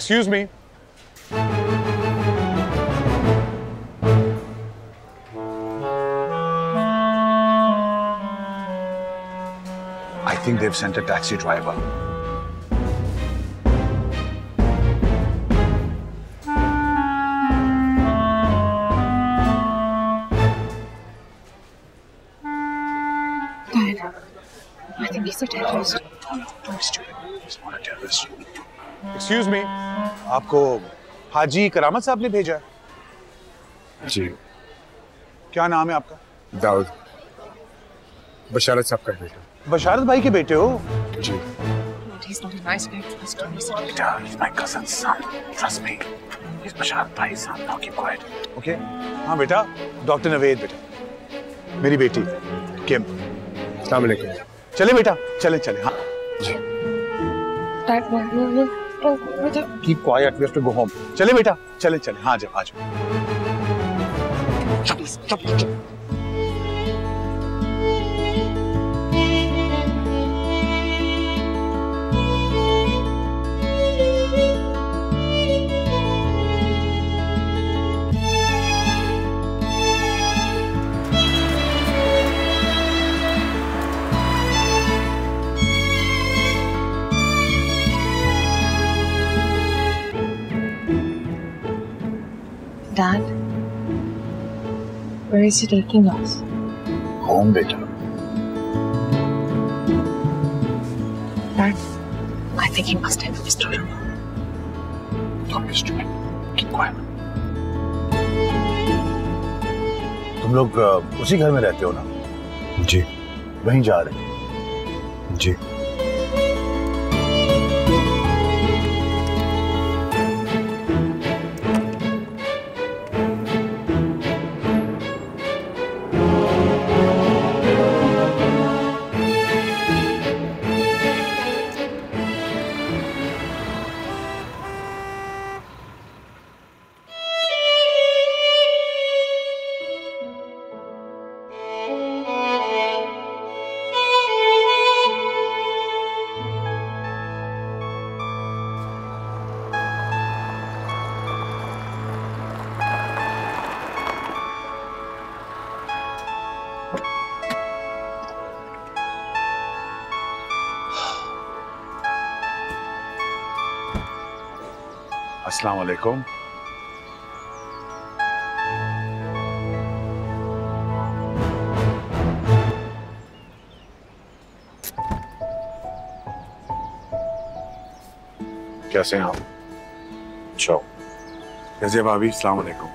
Excuse me. I think they've sent a taxi driver. Dad, I think he's a terrorist. Don't be stupid. He's not a terrorist. Excuse me آپ کو حاجی کرامت صاحب نے بھیجا ہے جی کیا نام ہے آپ کا داؤد بشارت صاحب کا بیٹا بشارت بھائی کے بیٹے ہو جی ہاں بیٹا ڈاکٹر نوید بیٹا میری بیٹی کیم السلام علیکم چلے بیٹا چلے چلے ہاں جی keep quiet. We have to go home. Keep quiet we have to go home چلے بیٹا چلے چلے ہاں جاؤ آ جاؤ Dad, where is he taking us? Home beta Dad, I think he must have Mr. Rama. Don't be stupid. Keep quiet. تم لوگ اسی گھر میں رہتے ہو نا جی وہیں جا رہے ہیں جی السلام علیکم۔ کیسے ہیں آپ؟ اچھا۔ جی کیسے بھابھی السلام علیکم۔